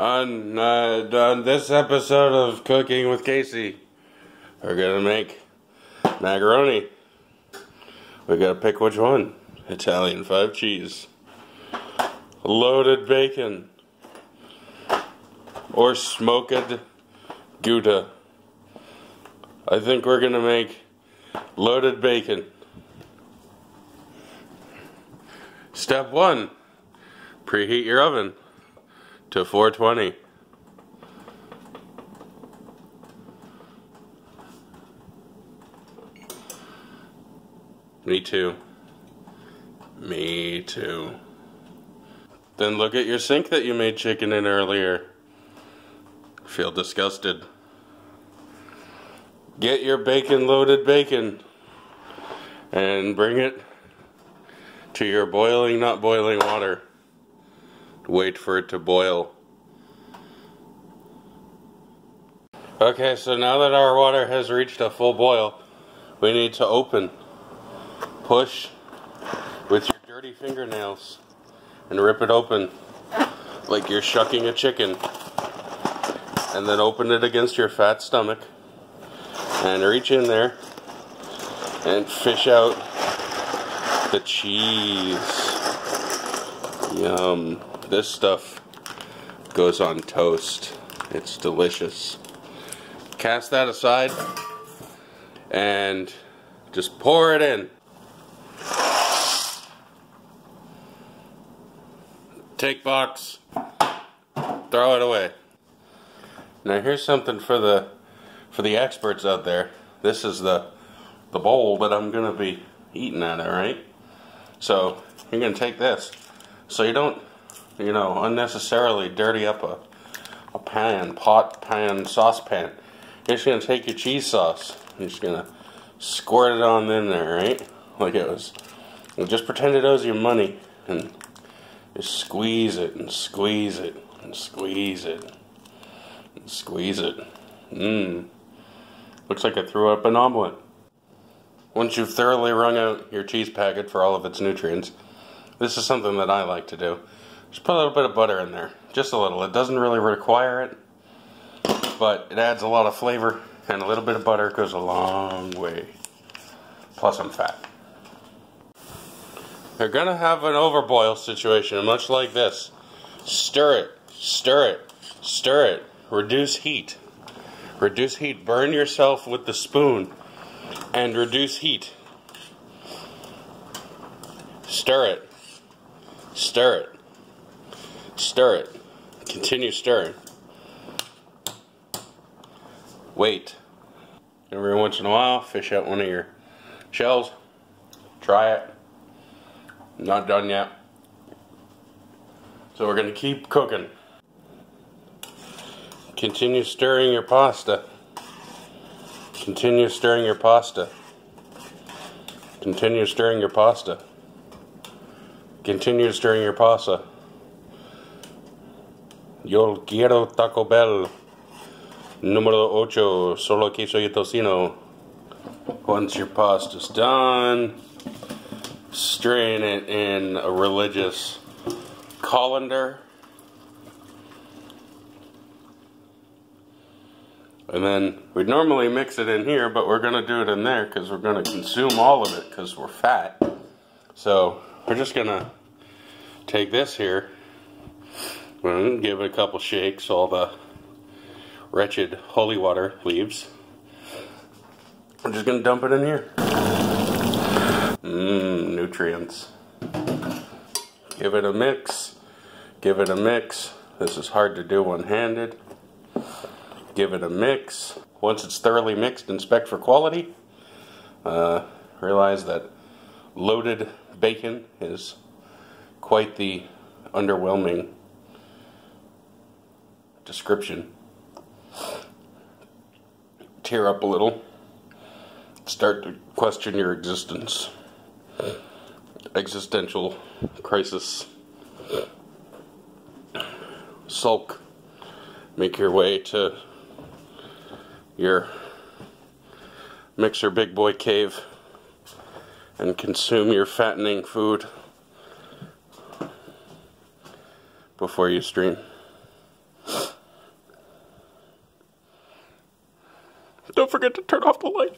on, uh, on this episode of Cooking with Kasey, we're gonna make macaroni. We gotta pick which one. Italian five cheese, loaded bacon, or smoked Gouda. I think we're gonna make loaded bacon. Step one, preheat your oven to 420. Me too. Me too. Then look at your sink that you made chicken in earlier. Feel disgusted. Get your bacon loaded bacon and bring it to your boiling, not boiling water. Wait for it to boil. Okay, so now that our water has reached a full boil, we need to open. Push with your dirty fingernails and rip it open like you're shucking a chicken. And then open it against your fat stomach and reach in there and fish out the cheese. Yum. This stuff goes on toast. It's delicious. Cast that aside and just pour it in. Take box. Throw it away. Now here's something for the for the experts out there. This is the the bowl that I'm gonna be eating out of, right? So you're gonna take this. So you don't, you know, unnecessarily dirty up a a pan, pot, pan, saucepan. You're just gonna take your cheese sauce. You're just gonna squirt it on in there, right? Like it was. Just pretend it owes you money and just squeeze it and squeeze it and squeeze it and squeeze it. Mmm. Looks like I threw up an omelet. Once you've thoroughly wrung out your cheese packet for all of its nutrients, this is something that I like to do. Just put a little bit of butter in there. Just a little. It doesn't really require it, but it adds a lot of flavor, and a little bit of butter goes a long way. Plus, I'm fat. You're gonna have an overboil situation, much like this. Stir it, stir it, stir it. Reduce heat. Reduce heat. Burn yourself with the spoon and reduce heat. Stir it. Stir it. Stir it. Continue stirring. Wait. Every once in a while, fish out one of your shells. Try it. Not done yet. So we're going to keep cooking. Continue stirring your pasta. Continue stirring your pasta. Continue stirring your pasta. Continue stirring your pasta. Yo quiero Taco Bell. Número 8, solo queso y tocino. Once your pasta's done, strain it in a religious colander. And then we'd normally mix it in here, but we're going to do it in there because we're going to consume all of it because we're fat. So we're just going to take this here give it a couple shakes, all the wretched holy water leaves. I'm just to dump it in here. Mmm, nutrients. Give it a mix. Give it a mix. This is hard to do one-handed. Give it a mix. Once it's thoroughly mixed, inspect for quality. Uh, realize that loaded bacon is quite the underwhelming description. Tear up a little. Start to question your existence. Existential crisis. Sulk. Make your way to your mixer big boy cave and consume your fattening food before you stream. Forget to turn off the light.